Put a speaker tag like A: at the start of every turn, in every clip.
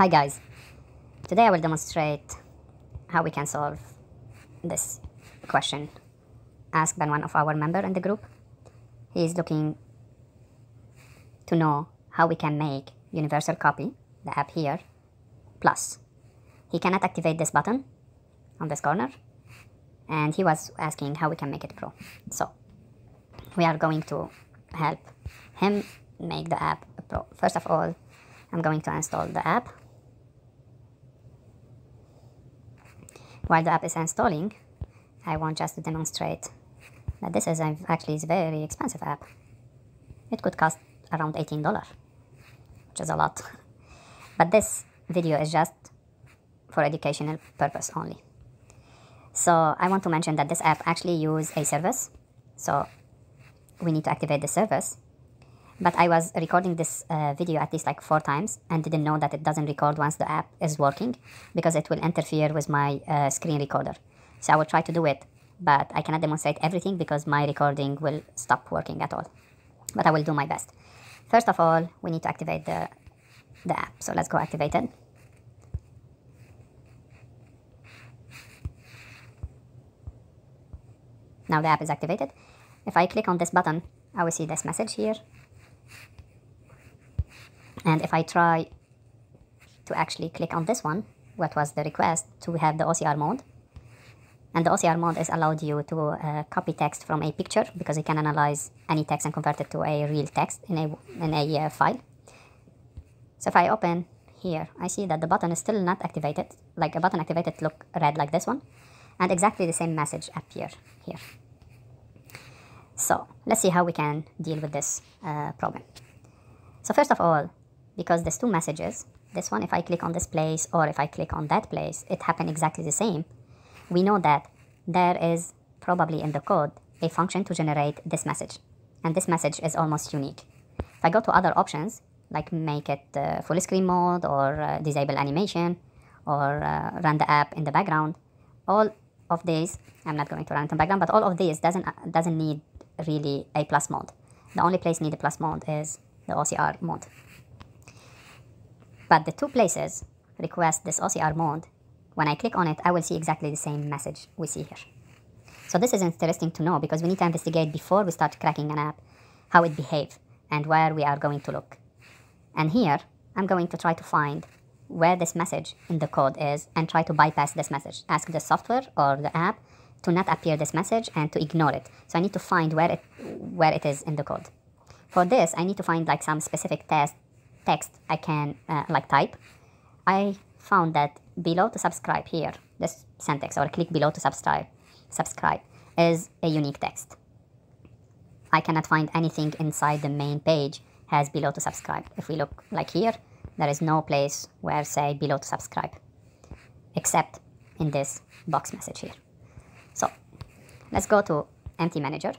A: Hi guys, today I will demonstrate how we can solve this question asked by one of our member in the group. He is looking to know how we can make universal copy, the app here, plus. He cannot activate this button on this corner and he was asking how we can make it pro. So we are going to help him make the app pro. First of all, I'm going to install the app. While the app is installing, I want just to demonstrate that this is uh, actually a very expensive app. It could cost around $18, which is a lot. But this video is just for educational purpose only. So I want to mention that this app actually use a service. So we need to activate the service but I was recording this uh, video at least like four times and didn't know that it doesn't record once the app is working because it will interfere with my uh, screen recorder. So I will try to do it, but I cannot demonstrate everything because my recording will stop working at all. But I will do my best. First of all, we need to activate the, the app. So let's go activate it. Now the app is activated. If I click on this button, I will see this message here and if I try to actually click on this one, what was the request to have the OCR mode. And the OCR mode is allowed you to uh, copy text from a picture because it can analyze any text and convert it to a real text in a, in a uh, file. So if I open here, I see that the button is still not activated. Like a button activated look red like this one. And exactly the same message appear here. So let's see how we can deal with this uh, problem. So first of all, because there's two messages, this one if I click on this place or if I click on that place, it happened exactly the same. We know that there is probably in the code a function to generate this message. And this message is almost unique. If I go to other options, like make it uh, full screen mode or uh, disable animation or uh, run the app in the background, all of these, I'm not going to run it in the background, but all of these doesn't, uh, doesn't need really a plus mode. The only place need a plus mode is the OCR mode. But the two places request this OCR mode. When I click on it, I will see exactly the same message we see here. So this is interesting to know because we need to investigate before we start cracking an app how it behaves and where we are going to look. And here, I'm going to try to find where this message in the code is and try to bypass this message. Ask the software or the app to not appear this message and to ignore it. So I need to find where it, where it is in the code. For this, I need to find like some specific test text I can uh, like type, I found that below to subscribe here, this syntax or click below to subscribe, subscribe is a unique text. I cannot find anything inside the main page has below to subscribe. If we look like here, there is no place where say below to subscribe, except in this box message here. So let's go to empty manager.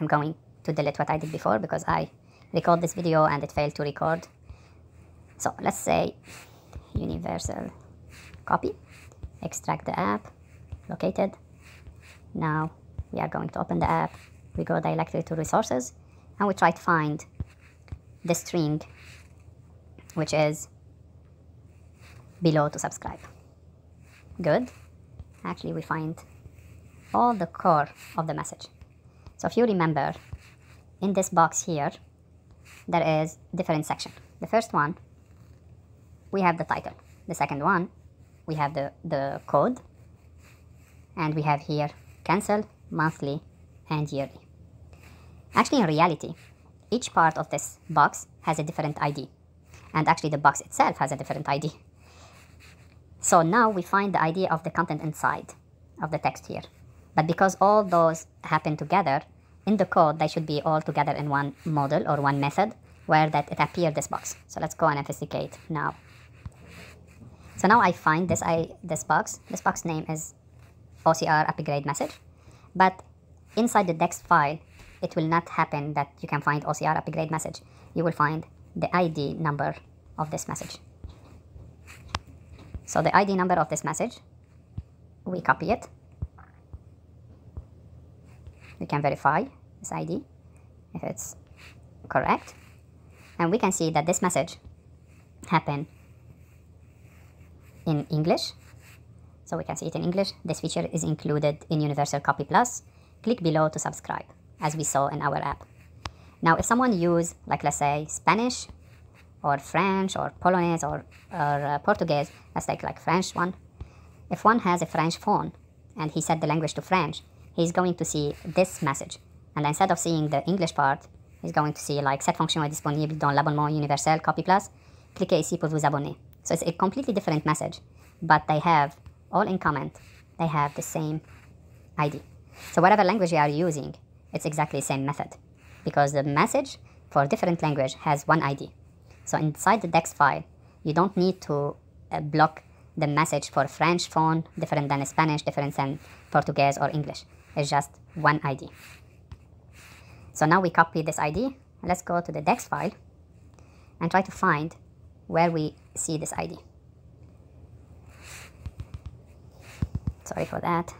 A: I'm going to delete what I did before because I record this video and it failed to record. So let's say universal copy, extract the app, located. Now we are going to open the app. We go directly to resources and we try to find the string which is below to subscribe. Good. Actually, we find all the core of the message. So if you remember, in this box here, there is different section. The first one, we have the title. The second one, we have the, the code. And we have here cancel, monthly, and yearly. Actually, in reality, each part of this box has a different ID. And actually, the box itself has a different ID. So now we find the ID of the content inside of the text here. But because all those happen together, in the code, they should be all together in one model or one method where that it appeared this box. So let's go and investigate now. So now I find this I this box. This box name is OCR upgrade message. But inside the text file, it will not happen that you can find OCR upgrade message. You will find the ID number of this message. So the ID number of this message, we copy it. We can verify this ID if it's correct. And we can see that this message happened in English. So we can see it in English. This feature is included in Universal Copy Plus. Click below to subscribe, as we saw in our app. Now, if someone use, like let's say, Spanish, or French, or Polonaise, or, or uh, Portuguese, let's take like French one. If one has a French phone, and he set the language to French, he's going to see this message. And instead of seeing the English part, he's going to see like cette fonction est disponible dans l'abonnement universel Copy Plus. Cliquez ici pour vous abonner. So it's a completely different message, but they have all in common. They have the same ID. So whatever language you are using, it's exactly the same method because the message for different language has one ID. So inside the DEX file, you don't need to uh, block the message for French phone, different than Spanish, different than Portuguese or English. It's just one ID. So now we copy this ID. Let's go to the DEX file and try to find where we see this ID. Sorry for that.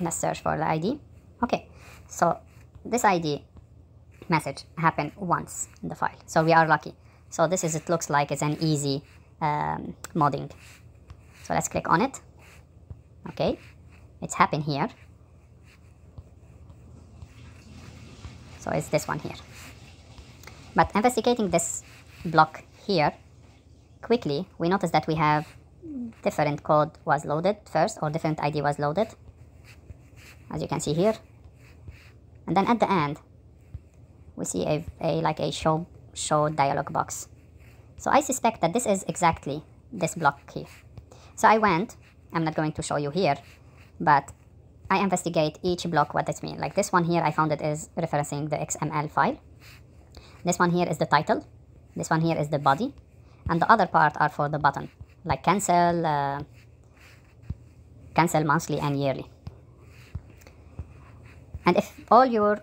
A: Let's search for the ID. Okay, so this ID message happened once in the file. So we are lucky. So this is, it looks like it's an easy um, modding. So let's click on it. Okay, it's happened here. So it's this one here. But investigating this block here, quickly, we notice that we have different code was loaded first or different ID was loaded, as you can see here. And then at the end, we see a, a like a show show dialog box. So I suspect that this is exactly this block here. So I went, I'm not going to show you here, but I investigate each block what it means. Like this one here, I found it is referencing the XML file. This one here is the title. This one here is the body. And the other part are for the button, like cancel, uh, cancel monthly and yearly. And if all your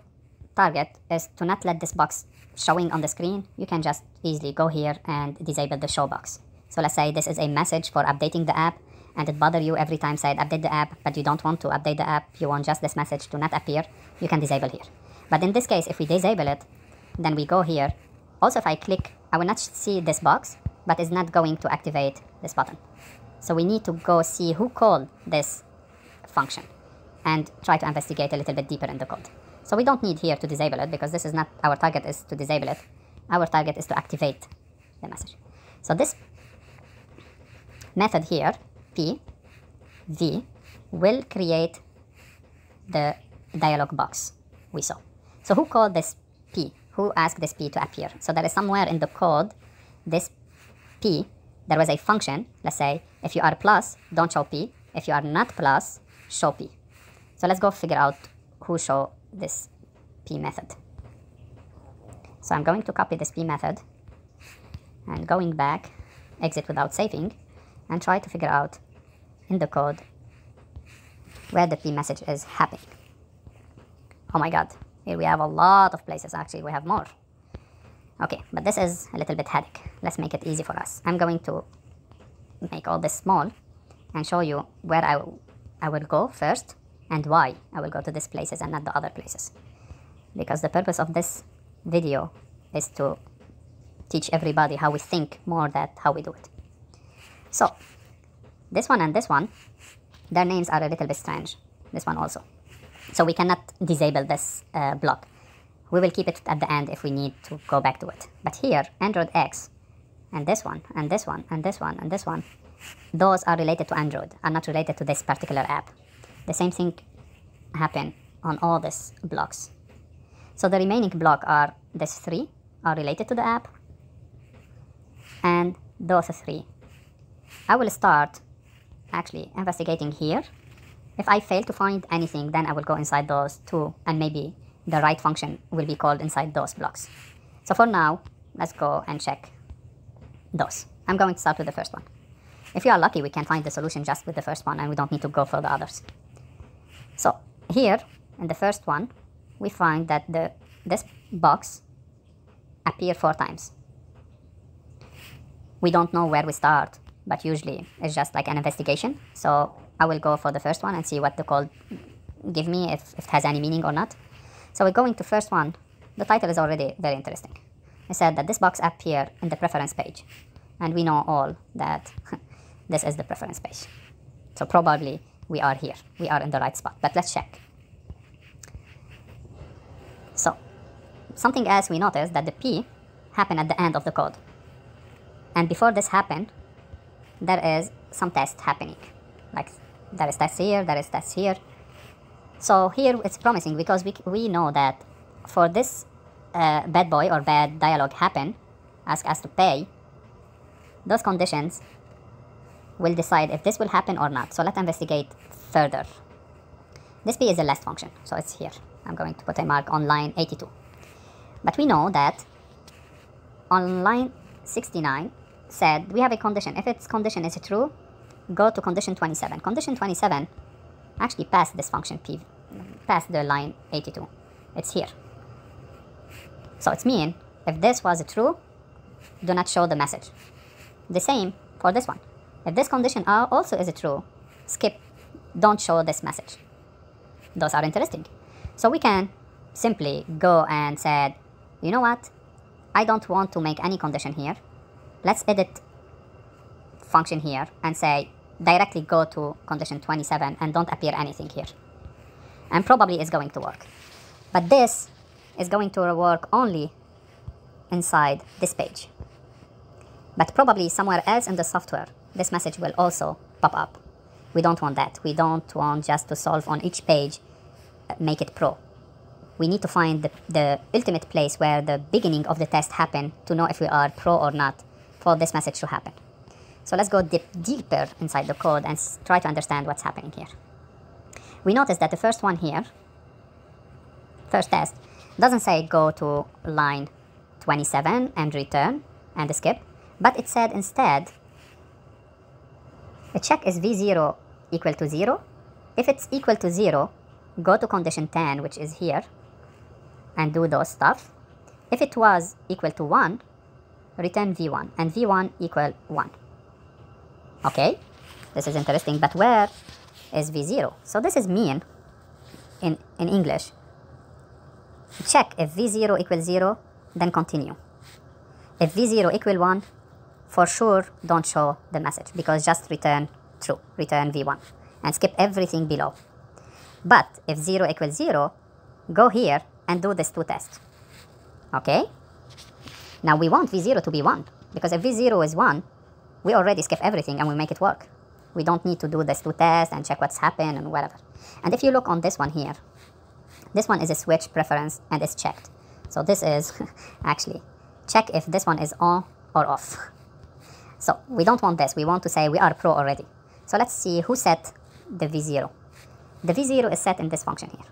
A: target is to not let this box showing on the screen, you can just easily go here and disable the show box. So let's say this is a message for updating the app and it bother you every time said update the app, but you don't want to update the app, you want just this message to not appear, you can disable here. But in this case, if we disable it, then we go here. Also, if I click, I will not see this box, but it's not going to activate this button. So we need to go see who called this function and try to investigate a little bit deeper in the code. So we don't need here to disable it because this is not our target is to disable it. Our target is to activate the message. So this method here, p, v, will create the dialog box we saw. So who called this p? Who asked this p to appear? So there is somewhere in the code, this p, there was a function, let's say, if you are plus, don't show p. If you are not plus, show p. So let's go figure out who show this p method. So I'm going to copy this p method and going back, exit without saving, and try to figure out in the code where the p message is happening. Oh my god, here we have a lot of places, actually we have more. Okay, but this is a little bit headache. Let's make it easy for us. I'm going to make all this small and show you where I, I will go first and why I will go to these places and not the other places. Because the purpose of this video is to teach everybody how we think more than how we do it. So, this one and this one, their names are a little bit strange. This one also. So we cannot disable this uh, block. We will keep it at the end if we need to go back to it. But here, Android X, and this one, and this one, and this one, and this one, those are related to Android, are not related to this particular app. The same thing happen on all these blocks. So the remaining block are these three are related to the app and those three. I will start actually investigating here. If I fail to find anything, then I will go inside those two and maybe the right function will be called inside those blocks. So for now, let's go and check those. I'm going to start with the first one. If you are lucky, we can find the solution just with the first one and we don't need to go for the others. So here in the first one, we find that the this box appear four times. We don't know where we start, but usually it's just like an investigation. So I will go for the first one and see what the code give me if, if it has any meaning or not. So we're going to first one. The title is already very interesting. I said that this box appear in the preference page. And we know all that this is the preference page. So probably we are here. We are in the right spot. But let's check. So something else we noticed that the P happened at the end of the code. And before this happened, there is some test happening. Like there is test here, there is test here. So here it's promising because we, we know that for this uh, bad boy or bad dialogue happen, ask us to pay, those conditions will decide if this will happen or not. So let's investigate further. This P is the last function, so it's here. I'm going to put a mark on line 82. But we know that on line 69 said we have a condition. If its condition is true, go to condition 27. Condition 27 actually passed this function p, past the line 82. It's here. So it's mean if this was true, do not show the message. The same for this one. If this condition also is true, skip, don't show this message. Those are interesting. So we can simply go and said, you know what, I don't want to make any condition here. Let's edit function here and say directly go to condition 27 and don't appear anything here. And probably it's going to work. But this is going to work only inside this page. But probably somewhere else in the software, this message will also pop up. We don't want that. We don't want just to solve on each page, uh, make it pro. We need to find the, the ultimate place where the beginning of the test happen to know if we are pro or not for this message to happen. So let's go deep, deeper inside the code and try to understand what's happening here. We notice that the first one here, first test, doesn't say go to line 27 and return and skip, but it said instead, a check is v0 equal to 0. If it's equal to 0, go to condition 10, which is here, and do those stuff. If it was equal to 1, return v1, and v1 equal 1. Okay, this is interesting, but where is v0? So this is mean in, in English. Check if v0 equals 0, then continue. If v0 equal 1, for sure don't show the message because just return true, return v1 and skip everything below. But if 0 equals 0, go here and do this two tests. Okay? Now we want v0 to be 1 because if v0 is 1, we already skip everything and we make it work. We don't need to do this to test and check what's happened and whatever. And if you look on this one here, this one is a switch preference and it's checked. So this is actually check if this one is on or off. So we don't want this. We want to say we are pro already. So let's see who set the v0. The v0 is set in this function here,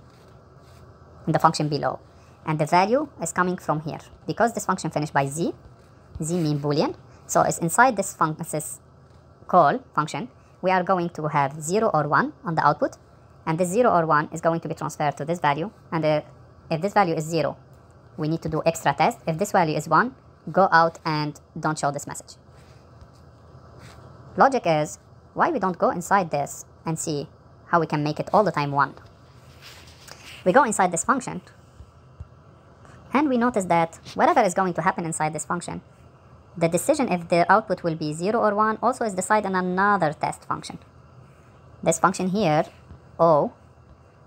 A: in the function below. And the value is coming from here. Because this function finished by z, z mean boolean, so it's inside this, this call function, we are going to have 0 or 1 on the output, and this 0 or 1 is going to be transferred to this value, and uh, if this value is 0, we need to do extra test. If this value is 1, go out and don't show this message. Logic is, why we don't go inside this and see how we can make it all the time 1. We go inside this function, and we notice that whatever is going to happen inside this function the decision if the output will be 0 or 1 also is decided in another test function. This function here, O,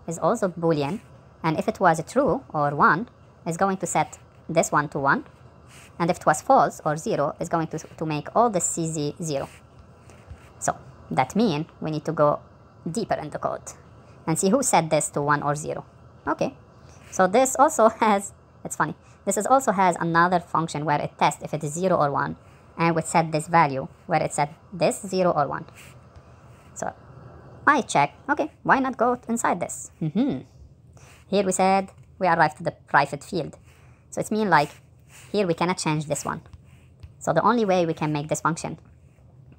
A: is also boolean, and if it was true or 1, is going to set this one to 1, and if it was false or 0, is going to, to make all the CZ 0. So that means we need to go deeper in the code and see who set this to 1 or 0. Okay, so this also has, it's funny, this is also has another function where it tests if it is 0 or 1 and would set this value where it set this 0 or 1. So I check, okay, why not go inside this? Mm -hmm. Here we said we arrived to the private field. So it's mean like here we cannot change this one. So the only way we can make this function,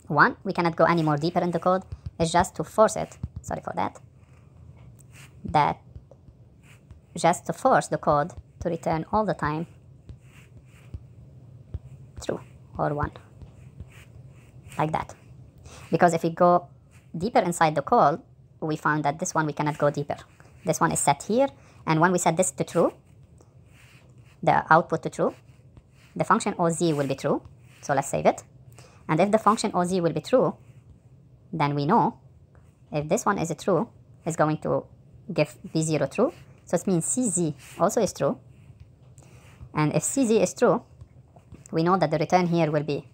A: one, we cannot go any more deeper in the code, is just to force it, sorry for that, that just to force the code to return all the time true or 1 like that because if we go deeper inside the call we found that this one we cannot go deeper this one is set here. And when we set this to true, the output to true, the function OZ will be true. So let's save it. And if the function OZ will be true, then we know if this one is true, it's going to give B0 true. So it means CZ also is true. And if CZ is true, we know that the return here will be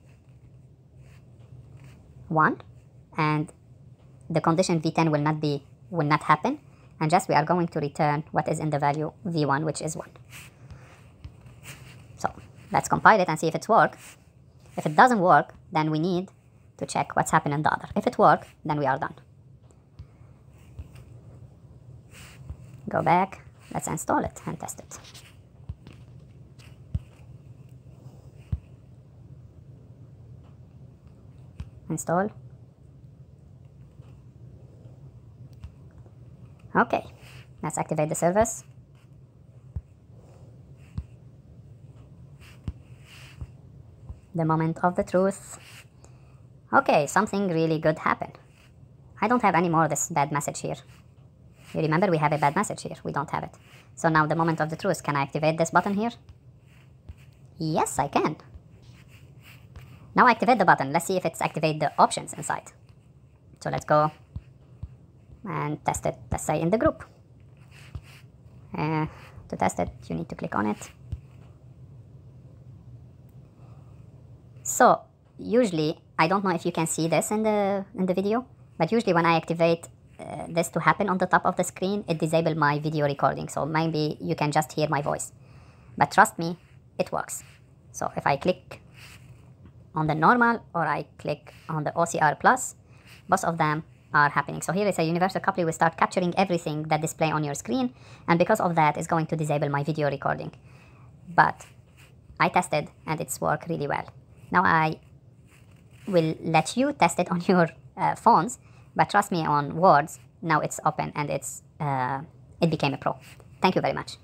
A: 1 and the condition v10 will not be will not happen. And just we are going to return what is in the value v1 which is 1 so let's compile it and see if it's work. If it doesn't work then we need to check what's happening in the other. If it works then we are done. Go back. Let's install it and test it install Okay, let's activate the service. The moment of the truth. Okay, something really good happened. I don't have any more of this bad message here. You remember we have a bad message here. We don't have it. So now the moment of the truth. Can I activate this button here? Yes, I can. Now activate the button. Let's see if it's activate the options inside. So let's go and test it, let's say in the group. Uh, to test it, you need to click on it. So usually, I don't know if you can see this in the, in the video, but usually when I activate uh, this to happen on the top of the screen, it disables my video recording. So maybe you can just hear my voice. But trust me, it works. So if I click on the normal or I click on the OCR plus, both of them are happening. So here is a universal coupling We start capturing everything that display on your screen. And because of that, it's going to disable my video recording. But I tested and it's worked really well. Now I will let you test it on your uh, phones. But trust me on words, now it's open and it's uh, it became a pro. Thank you very much.